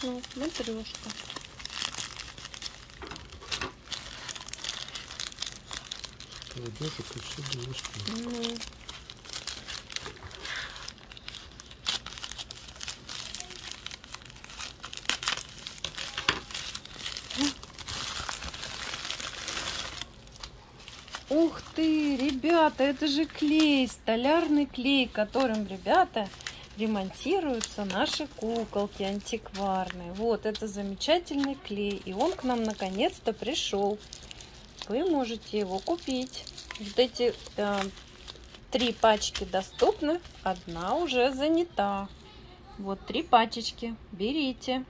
Ну, матрешка. Ладошек и все ложки. Ну. Ух ты, ребята, это же клей, столярный клей, которым ребята ремонтируются наши куколки антикварные. Вот, это замечательный клей, и он к нам наконец-то пришел. Вы можете его купить. Вот эти э, три пачки доступны, одна уже занята. Вот три пачечки, берите.